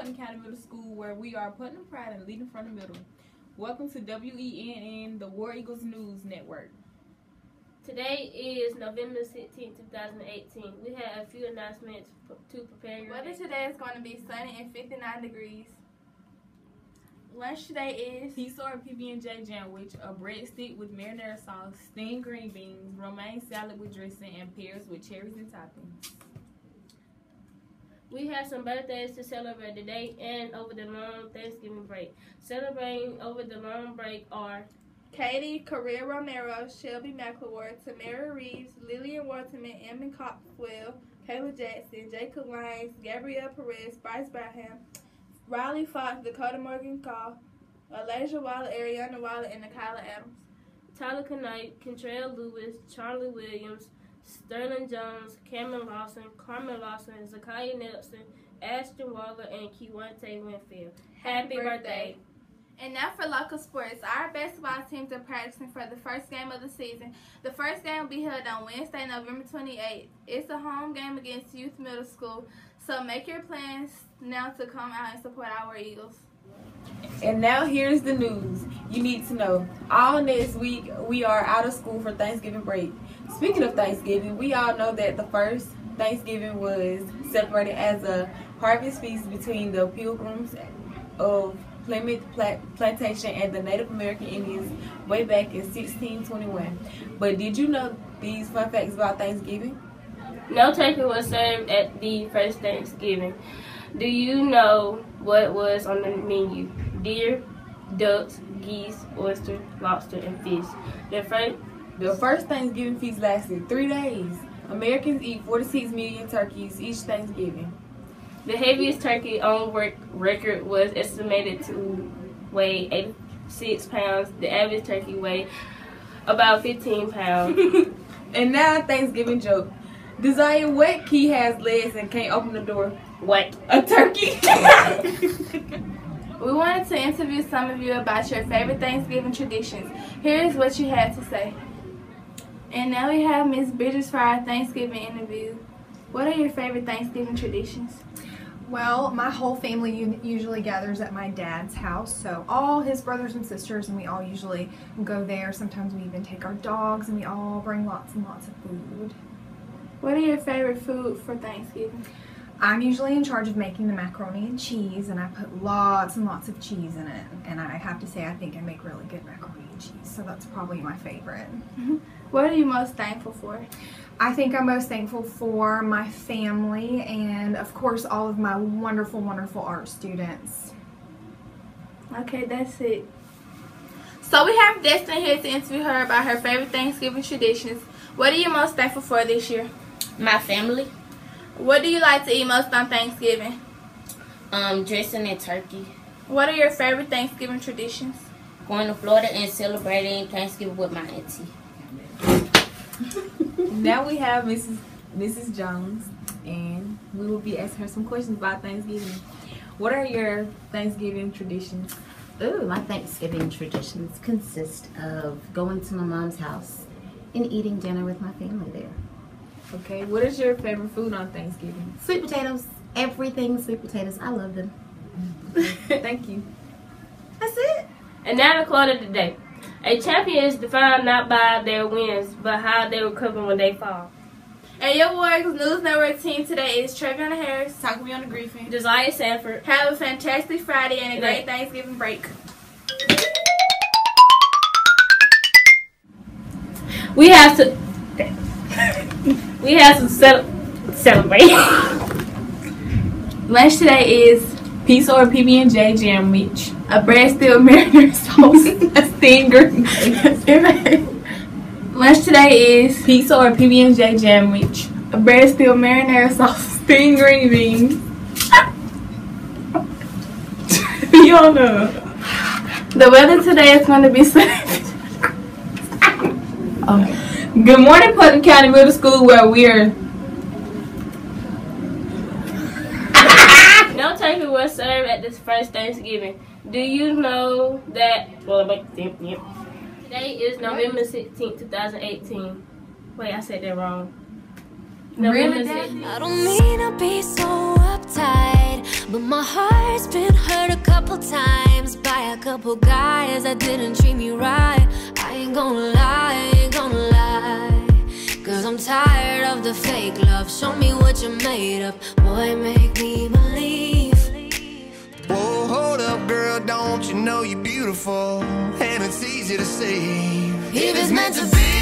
Putnam County Middle School, where we are Putnam Pride and leading from the middle. Welcome to WENN, the War Eagles News Network. Today is November 16, 2018. We have a few announcements to prepare you. Weather today is going to be sunny and 59 degrees. Lunch today is Peace or PB&J sandwich, a breadstick with marinara sauce, steamed green beans, romaine salad with dressing, and pears with cherries and toppings. We have some birthdays to celebrate today and over the long Thanksgiving break. Celebrating over the long break are Katie, Correa Romero, Shelby McLeod, Tamara Reeves, Lillian Waterman, Emmy Copwell, Kayla Jackson, Jacob Lyons, Gabrielle Perez, Bryce Braham, Riley Fox, Dakota Morgan Call, Elijah Waller, Ariana Waller, and Nikala Adams. Tyler Knight, Kentrell Lewis, Charlie Williams, Sterling Jones, Cameron Lawson, Carmen Lawson, Zakiah Nelson, Ashton Waller, and Kiwante Winfield. Happy, birthday. And now for local sports. Our basketball teams are practicing for the first game of the season. The first game will be held on Wednesday, November 28th. It's a home game against Youth Middle School, so make your plans now to come out and support our Eagles. And now here's the news you need to know. All next week, we are out of school for Thanksgiving break. Speaking of Thanksgiving, we all know that the first Thanksgiving was celebrated as a harvest feast between the Pilgrims of Plymouth Plantation and the Native American Indians way back in 1621. But did you know these fun facts about Thanksgiving? No turkey was served at the first Thanksgiving. Do you know what was on the menu? Deer, ducks, geese, oyster, lobster, and fish. The first The first Thanksgiving feast lasted three days. Americans eat 46 million turkeys each Thanksgiving. The heaviest turkey on work record was estimated to weigh 86 pounds. The average turkey weighed about 15 pounds. And now Thanksgiving joke. Desire what key has legs and can't open the door? What? A turkey. We wanted to interview some of you about your favorite Thanksgiving traditions. Here's what you had to say. And now we have Miss Bridges for our Thanksgiving interview. What are your favorite Thanksgiving traditions? Well, my whole family usually gathers at my dad's house, so all his brothers and sisters, and we all usually go there. Sometimes we even take our dogs, and we all bring lots and lots of food. What are your favorite food for Thanksgiving? I'm usually in charge of making the macaroni and cheese, and I put lots and lots of cheese in it. And I have to say, I think I make really good macaroni and cheese, so that's probably my favorite. Mm-hmm. What are you most thankful for? I think I'm most thankful for my family, and of course, all of my wonderful, wonderful art students. Okay, that's it. So we have Destiny here to interview her about her favorite Thanksgiving traditions. What are you most thankful for this year? My family, What do you like to eat most on Thanksgiving? um, dressing and turkey, What are your favorite Thanksgiving traditions? going to Florida and celebrating Thanksgiving with my auntie. now we have Mrs. Mrs. Jones, and we will be asking her some questions about Thanksgiving. What are your Thanksgiving traditions? Ooh, my Thanksgiving traditions consist of going to my mom's house and eating dinner with my family there. Okay, what is your favorite food on Thanksgiving? Sweet potatoes, everything sweet potatoes. I love them. Thank you. That's it. And now the quote of the day. A champion is defined not by their wins, but how they recover when they fall. And your Warriors News Network team today is Trevion Harris. Talk me on the Griffin. Josiah Sanford. Have a fantastic Friday and a Good great night. Thanksgiving break. We have to. We have to cel- celebrate. Lunch today is Peace or PB&J jam Mitch. a bread steel marinara sauce. A steamed green. Lunch today is Pizza or PB&J jam Mitch. a bread steel marinara sauce. Steamed green beans. know. The weather today is going to be sunny. Good morning, Putnam County Middle School, where we're no turkey was served at this first Thanksgiving. Do you know that? Well, like, yep, yep. Today is November 16th, 2018. Wait, I said that wrong. November Really, I don't mean to be so uptight, But my heart's been hurt a couple times by a couple guys that didn't treat me right. I ain't gonna lie, I ain't gonna lie. I'm tired of the fake love. Show me what you're made of. Boy, make me believe. Whoa, hold up, girl, don't you know you're beautiful? And it's easy to see. If it's meant to be.